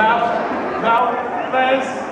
Now, now, let's